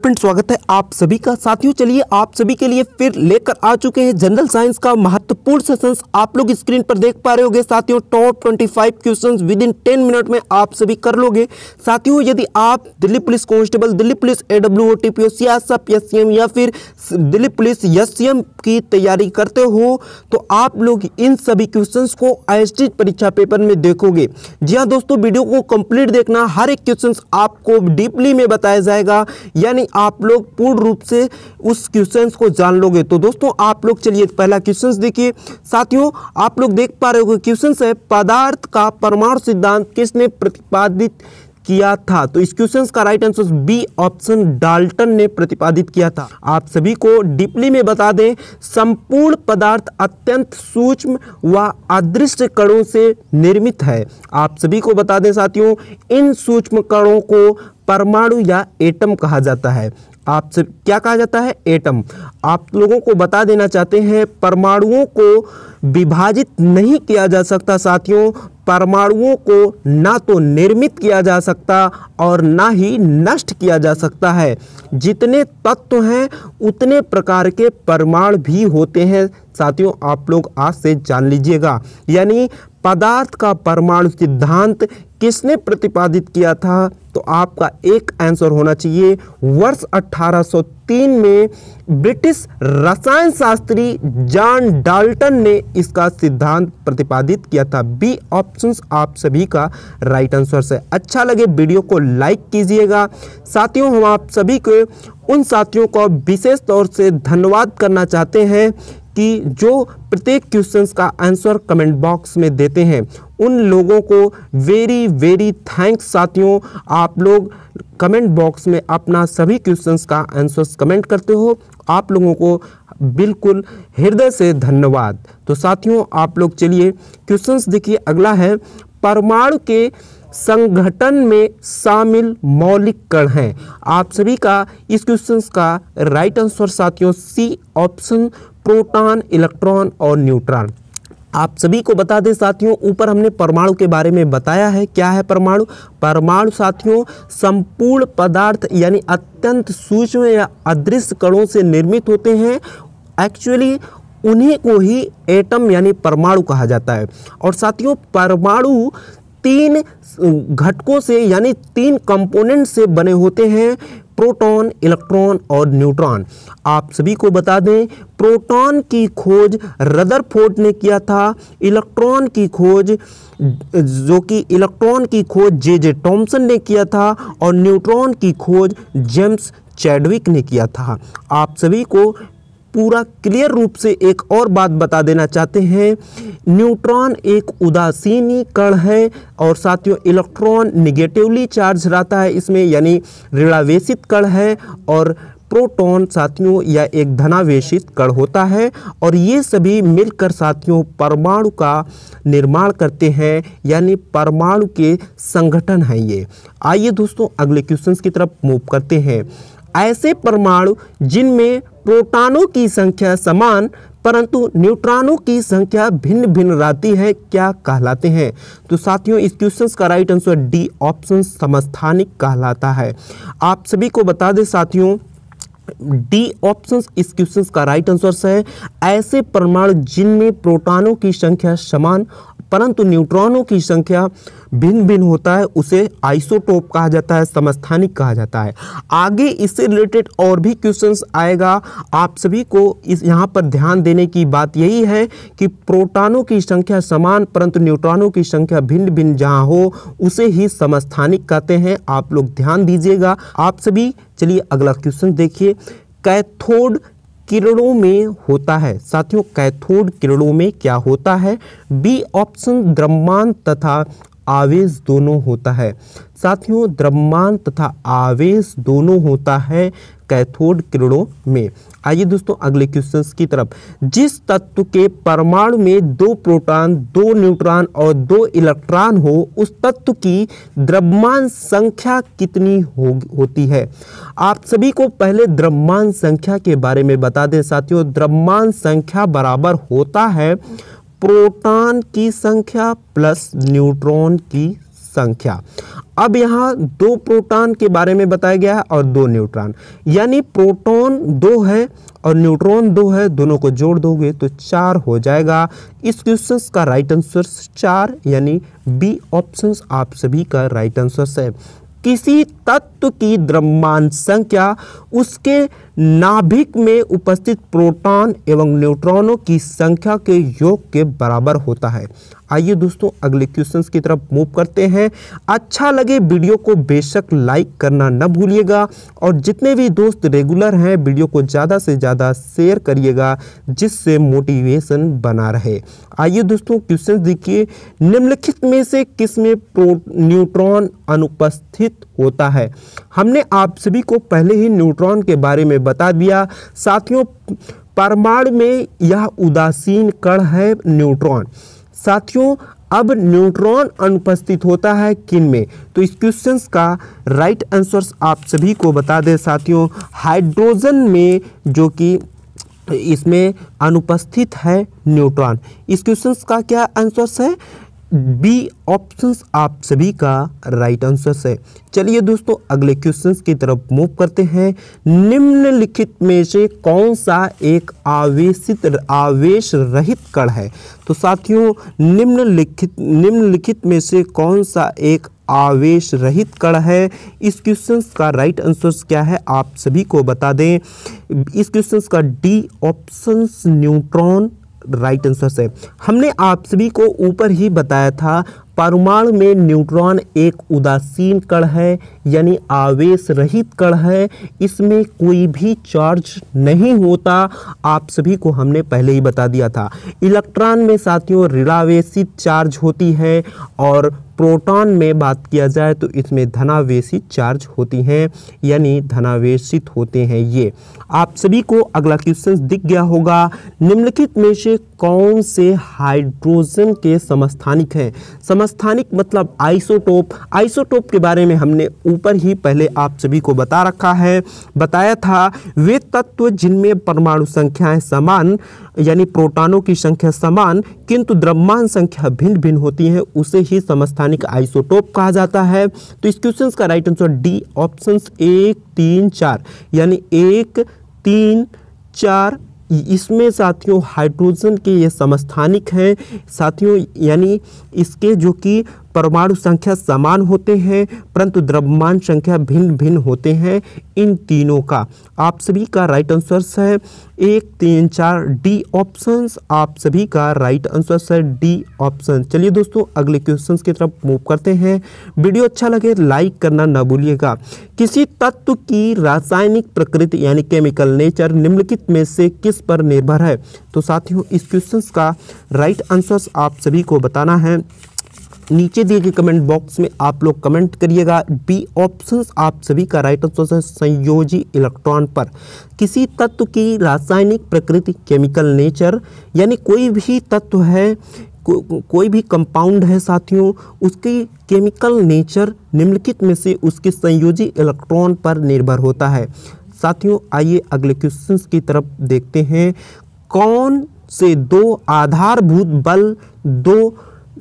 Friend स्वागत है आप सभी का। साथियों, चलिए आप सभी के लिए फिर लेकर आ चुके हैं जनरल साइंस का महत्वपूर्ण सेशंस आप लोग स्क्रीन पर देख पा रहे होंगे। साथियों top 25 questions within 10 minute में आप सभी कर लोगे। साथियों, यदि आप Delhi police constable Delhi police A W O T P CSF SCM या फिर दिल्ली पुलिस एससीएम की तैयारी करते हो तो आप लोग इन सभी क्वेश्चन को आईएसटी परीक्षा पेपर में देखोगे। जी हाँ दोस्तों वीडियो को कंप्लीट देखना हर एक क्वेश्चन आपको डीपली में बताया जाएगा। यानी आप लोग पूर्ण रूप से उस क्वेश्चंस को जान लोगे। तो दोस्तों, आप लोग चलिए पहला क्वेश्चंस देखिए। साथियों, आप लोग देख पा रहे हो क्वेश्चन है, पदार्थ का परमाणु सिद्धांत किसने प्रतिपादित किया था? तो इस क्वेश्चन का right answer B option Dalton ने प्रतिपादित किया था। आप सभी को डीपली में बता दें, संपूर्ण पदार्थ अत्यंत सूक्ष्म व अदृश्य कणों से निर्मित है। आप सभी को बता दें साथियों, इन सूक्ष्म कणों को परमाणु या एटम कहा जाता है। आप से क्या कहा जाता है? एटम। आप लोगों को बता देना चाहते हैं, परमाणुओं को विभाजित नहीं किया जा सकता, साथियों। परमाणुओं को ना तो निर्मित किया जा सकता और ना ही नष्ट किया जा सकता है। जितने तत्व हैं, उतने प्रकार के परमाणु भी होते हैं। साथियों, आप लोग आज से जान लीजिएगा। यानी पदार्थ का परमाणु सिद्धांत किसने प्रतिपादित किया था? तो आपका एक आंसर होना चाहिए। वर्ष 1803 में ब्रिटिश रसायन शास्त्री जॉन डाल्टन ने इसका सिद्धांत प्रतिपादित किया था। बी ऑप्शंस आप सभी का राइट आंसर से। अच्छा लगे वीडियो को लाइक कीजिएगा। साथियों, हम आप सभी के उन साथियों को विशेष तौर से धन्यवाद करना चाहते हैं। कि जो प्रत्येक क्वेश्चंस का आंसर कमेंट बॉक्स में देते हैं, उन लोगों को वेरी वेरी थैंक्स साथियों, आप लोग कमेंट बॉक्स में अपना सभी क्वेश्चंस का आंसर्स कमेंट करते हो। आप लोगों को बिल्कुल हृदय से धन्यवाद। तो साथियों, आप लोग चलिए क्वेश्चंस देखिए, अगला है, परमाणु के संगठन में शामिल मौलिक कण हैं। आप सभी का इस क्वेश्चन का राइट आंसर साथियों सी ऑप्शन प्रोटॉन, इलेक्ट्रॉन और न्यूट्रॉन। आप सभी को बता दें साथियों, ऊपर हमने परमाणु के बारे में बताया है। क्या है परमाणु? परमाणु साथियों, संपूर्ण पदार्थ यानी अत्यंत सूक्ष्म या अदृश्य कणों से निर्मित होते हैं। एक्चुअली उन्हीं को ही एटम यानी परमाणु कहा जाता है। और साथियों, परमाणु तीन घटकों से, यानी तीन कंपोनेंट से बने होते हैं, प्रोटॉन, इलेक्ट्रॉन और न्यूट्रॉन। आप सभी को बता दें, प्रोटॉन की खोज रदरफोर्ड ने किया था, इलेक्ट्रॉन की खोज जो कि इलेक्ट्रॉन की खोज जे जे टॉम्सन ने किया था, और न्यूट्रॉन की खोज जेम्स चैडविक ने किया था। आप सभी को पूरा क्लियर रूप से एक और बात बता देना चाहते हैं। न्यूट्रॉन एक उदासीनी कण है और साथियों, इलेक्ट्रॉन निगेटिवली चार्ज रहता है। इसमें यानी ऋणावेशित कण है और प्रोटॉन साथियों, या एक धनावेशित कण होता है। और ये सभी मिलकर साथियों, परमाणु का निर्माण करते हैं। यानी परमाणु के संगठन हैं ये। आइए दोस्तों, अगले क्वेश्चंस की तरफ़ मूव करते हैं। ऐसे परमाणु जिनमें प्रोटॉनों की संख्या समान, परंतु न्यूट्रॉनों की संख्या भिन्न भिन्न रहती है, क्या कहलाते हैं? तो साथियों, इस क्वेश्चन का राइट आंसर डी ऑप्शन समस्थानिक कहलाता है। आप सभी को बता दें साथियों डी ऑप्शन इस क्वेश्चन का राइट आंसर है। ऐसे परमाणु जिनमें प्रोटॉनों की संख्या समान परंतु न्यूट्रॉनों की संख्या भिन्न भिन्न होता है, उसे आइसोटोप कहा जाता है, समस्थानिक कहा जाता है। आगे इससे रिलेटेड और भी क्वेश्चंस आएगा। आप सभी को इस यहाँ पर ध्यान देने की बात यही है कि प्रोटॉनों की संख्या समान, परंतु न्यूट्रॉनों की संख्या भिन्न भिन्न जहाँ हो, उसे ही समस्थानिक कहते हैं। आप लोग ध्यान दीजिएगा। आप सभी, चलिए अगला क्वेश्चन देखिए। कैथोड किरणों में होता है। साथियों, कैथोड किरणों में क्या होता है? बी ऑप्शन द्रव्यमान तथा आवेश दोनों होता है। साथियों द्रव्यमान तथा आवेश दोनों होता है कैथोड किरणों में। आइए दोस्तों अगले क्वेश्चन की तरफ़। जिस तत्व के परमाणु में दो प्रोटॉन दो न्यूट्रॉन और दो इलेक्ट्रॉन हो उस तत्व की द्रव्यमान संख्या कितनी हो, होती है? आप सभी को पहले द्रव्यमान संख्या के बारे में बता दें। साथियों द्रव्यमान संख्या बराबर होता है प्रोटॉन की संख्या प्लस न्यूट्रॉन की संख्या। अब यहाँ दो प्रोटॉन के बारे में बताया गया है और दो न्यूट्रॉन। यानी प्रोटॉन दो है और न्यूट्रॉन दो है, दोनों को जोड़ दोगे तो चार हो जाएगा। इस क्वेश्चन का राइट आंसर चार, यानी बी ऑप्शन आप सभी का राइट आंसर है। किसी तत्व की द्रव्यमान संख्या, उसके नाभिक में उपस्थित प्रोटॉन एवं न्यूट्रॉनों की संख्या के योग के बराबर होता है। आइए दोस्तों, अगले क्वेश्चंस की तरफ़ मूव करते हैं। अच्छा लगे वीडियो को बेशक लाइक करना न भूलिएगा और जितने भी दोस्त रेगुलर हैं, वीडियो को ज़्यादा से ज़्यादा शेयर करिएगा, जिससे मोटिवेशन बना रहे। आइए दोस्तों क्वेश्चन देखिए। निम्नलिखित में से किसमें न्यूट्रॉन अनुपस्थित होता है। हमने आप सभी को पहले ही न्यूट्रॉन के बारे में बता दिया। साथियों, परमाणु में यह उदासीन कण है न्यूट्रॉन। साथियों, अब न्यूट्रॉन अनुपस्थित होता है किन में? तो इस क्वेश्चन का राइट आंसर आप सभी को बता दें साथियों। हाइड्रोजन में जो कि इसमें अनुपस्थित है न्यूट्रॉन। इस क्वेश्चन का क्या आंसर है? बी ऑप्शन आप सभी का राइट आंसर है चलिए दोस्तों, अगले क्वेश्चन की तरफ़ मूव करते हैं। निम्नलिखित में से कौन सा एक आवेशित आवेश रहित कण है? तो साथियों, निम्नलिखित निम्नलिखित में से कौन सा एक आवेश रहित कण है? इस क्वेश्चन का राइट आंसर क्या है, आप सभी को बता दें। इस क्वेश्चन का D options neutron right answer है हमने आप सभी को ऊपर ही बताया था परमाणु में न्यूट्रॉन एक उदासीन कण है, यानी आवेश रहित कण है। इसमें कोई भी चार्ज नहीं होता। आप सभी को हमने पहले ही बता दिया था। इलेक्ट्रॉन में साथियों ऋणावेशित चार्ज होती है और प्रोटॉन में बात किया जाए तो इसमें धनावेशित चार्ज होती हैं, यानी धनावेशित होते हैं ये। आप सभी को अगला क्वेश्चन दिख गया होगा। निम्नलिखित में से कौन से हाइड्रोजन के समस्थानिक हैं? समस्थानिक मतलब आइसोटोप। आइसोटोप के बारे में हमने ऊपर ही पहले आप सभी को बता रखा है। बताया था, वे तत्व जिनमें परमाणु संख्याएँ समान, यानी प्रोटॉनों की संख्या समान, किंतु द्रव्यमान संख्या भिन्न भिन्न होती है, उसे ही समस्थानिक आइसोटोप कहा जाता है। तो इस क्वेश्चन का राइट आंसर डी ऑप्शन एक, तीन, चार, यानी एक, तीन, चार इसमें साथियों हाइड्रोजन के ये समस्थानिक हैं। साथियों यानी इसके जो कि परमाणु संख्या समान होते हैं, परंतु द्रव्यमान संख्या भिन्न भिन्न होते हैं इन तीनों का। आप सभी का राइट आंसर है। एक, तीन, चार डी ऑप्शन आप सभी का राइट आंसर है डी ऑप्शन चलिए दोस्तों, अगले क्वेश्चंस की तरफ़ मूव करते हैं। वीडियो अच्छा लगे लाइक करना ना भूलिएगा। किसी तत्व की रासायनिक प्रकृति यानी केमिकल नेचर निम्नलिखित में से किस पर निर्भर है? तो साथियों, इस क्वेश्चन का राइट आंसर आप सभी को बताना है। नीचे दिए गए कमेंट बॉक्स में आप लोग कमेंट करिएगा। बी ऑप्शन आप सभी का राइट आंसर है संयोजी इलेक्ट्रॉन पर। किसी तत्व की रासायनिक प्रकृति केमिकल नेचर यानी कोई भी तत्व है को, कोई भी कंपाउंड है साथियों उसकी केमिकल नेचर निम्नलिखित में से उसके संयोजी इलेक्ट्रॉन पर निर्भर होता है। साथियों आइए अगले क्वेश्चन की तरफ़ देखते हैं। कौन से दो आधारभूत बल दो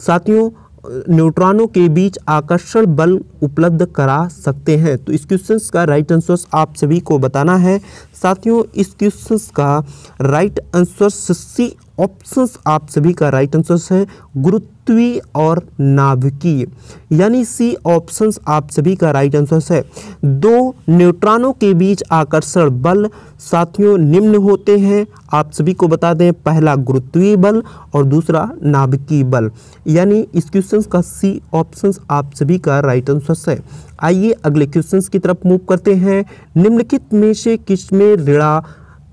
साथियों न्यूट्रॉनों के बीच आकर्षण बल उपलब्ध करा सकते हैं। तो इस क्वेश्चन का राइट आंसर आप सभी को बताना है। साथियों, इस क्वेश्चन का राइट आंसर सी ऑप्शंस आप सभी का राइट आंसर है गुरुत्वीय और नाभिकीय। यानी सी ऑप्शंस आप सभी का राइट आंसर है। दो, न्यूट्रॉनों के बीच आकर्षण बल साथियों निम्न होते हैं। आप सभी को बता दें, पहला गुरुत्वीय बल और दूसरा नाभिकीय बल। यानी इस क्वेश्चन का सी ऑप्शंस आप सभी का राइट आंसर है। आइए अगले क्वेश्चंस की तरफ़ मूव करते हैं। निम्नलिखित में से किसमें ऋणा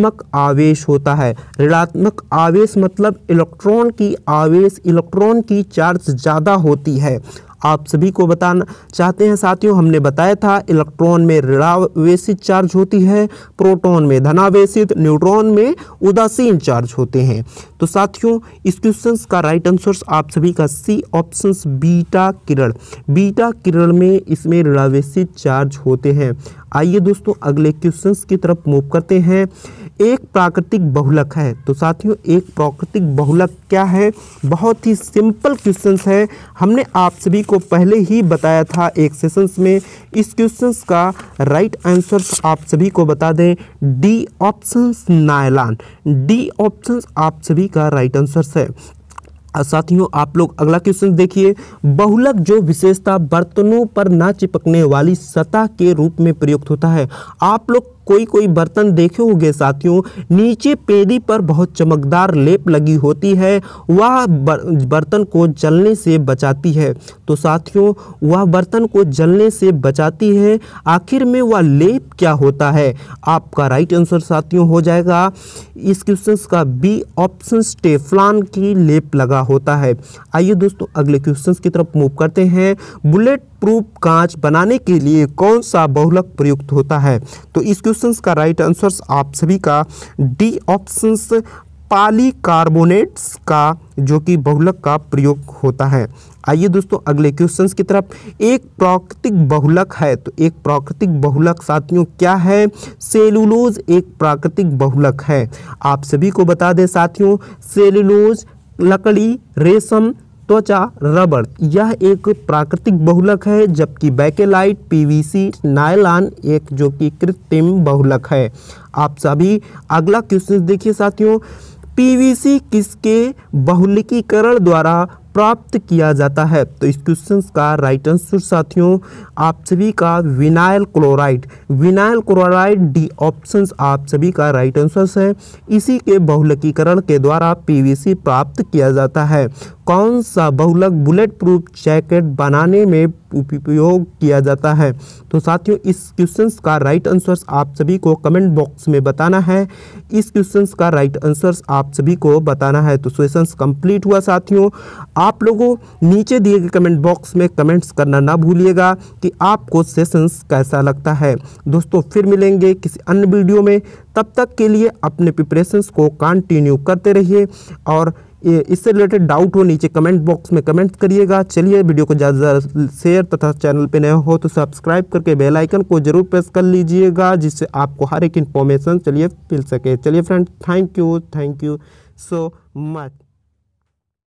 ऋणात्मक आवेश होता है। ऋणात्मक आवेश मतलब इलेक्ट्रॉन की आवेश, इलेक्ट्रॉन की चार्ज ज़्यादा होती है। आप सभी को बताना चाहते हैं, साथियों, हमने बताया था इलेक्ट्रॉन में ऋणावेशित चार्ज होती है, प्रोटॉन में धनावेशित, न्यूट्रॉन में उदासीन चार्ज होते हैं। तो साथियों, इस क्वेश्चन का राइट आंसर आप सभी का सी ऑप्शन बीटा किरण। बीटा किरण में इसमें ऋणावेशित चार्ज होते हैं। आइए दोस्तों, अगले क्वेश्चन की तरफ़ मूव करते हैं। एक प्राकृतिक बहुलक है। तो साथियों, एक प्राकृतिक बहुलक क्या है? बहुत ही सिंपल क्वेश्चंस है। हमने आप सभी को पहले ही बताया था एक सेशंस में। इस क्वेश्चंस का राइट आंसर आप सभी को बता दें। D options nylon. D options आप सभी का राइट आंसर है। साथियों, आप लोग अगला क्वेश्चन देखिए। बहुलक जो विशेषता बर्तनों पर ना चिपकने वाली सतह के रूप में प्रयुक्त होता है। आप लोग कोई कोई बर्तन देखे होंगे साथियों, नीचे पेड़ी पर बहुत चमकदार लेप लगी होती है, वह बर्तन को जलने से बचाती है। तो साथियों, वह बर्तन को जलने से बचाती है, आखिर में वह लेप क्या होता है? आपका राइट आंसर साथियों हो जाएगा। इस क्वेश्चन का बी ऑप्शन स्टेफ्लान की लेप लगा होता है। आइए दोस्तों, अगले क्वेश्चन की तरफ़ मूव करते हैं। बुलेट प्रूफ कांच बनाने के लिए कौन सा बहुलक प्रयुक्त होता है? तो इस क्वेश्चन का राइट आंसर आप सभी का डी ऑप्शन पॉलीकार्बोनेट्स का, जो कि बहुलक का प्रयोग होता है। आइए दोस्तों अगले क्वेश्चन की तरफ़। एक प्राकृतिक बहुलक है तो एक प्राकृतिक बहुलक साथियों क्या है? सेलुलोज एक प्राकृतिक बहुलक है। आप सभी को बता दें साथियों, सेलुलोज, लकड़ी, रेशम त्वचा, रबड़, यह एक प्राकृतिक बहुलक है, जबकि बैकेलाइट, पीवीसी, नायलान, एक जो कि कृत्रिम बहुलक है। आप सभी अगला क्वेश्चन देखिए साथियों। पीवीसी किसके बहुलिकीकरण द्वारा प्राप्त किया जाता है? तो इस क्वेश्चन का राइट आंसर साथियों, आप सभी का vinyl chloride vinyl chloride D option आप सभी का राइट आंसर है। इसी के बहुलकीकरण के द्वारा पीवीसी प्राप्त किया जाता है। कौन सा बहुलक बुलेट प्रूफ जैकेट बनाने में उपयोग किया जाता है? तो साथियों, इस क्वेश्चन का राइट आंसर आप सभी को कमेंट बॉक्स में बताना है। इस क्वेश्चन का राइट आंसर आप सभी को बताना है। तो सेशन कंप्लीट हुआ साथियों। आप लोगों, नीचे दिए गए कमेंट बॉक्स में कमेंट्स करना ना भूलिएगा कि आपको सेशंस कैसा लगता है। दोस्तों, फिर मिलेंगे किसी अन्य वीडियो में। तब तक के लिए अपने प्रिपरेशंस को कंटिन्यू करते रहिए और इससे रिलेटेड डाउट हो, नीचे कमेंट बॉक्स में कमेंट करिएगा। चलिए वीडियो को ज़्यादा ज़्यादा शेयर तथा चैनल पे नए हो तो सब्सक्राइब करके बेल आइकन को ज़रूर प्रेस कर लीजिएगा, जिससे आपको हर एक इन्फॉर्मेशन चलिए मिल सके। चलिए friend thank you thank you so much.